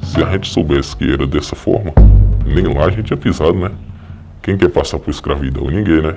Se a gente soubesse que era dessa forma, nem lá a gente tinha pisado, né? Quem quer passar por escravidão? Ninguém, né?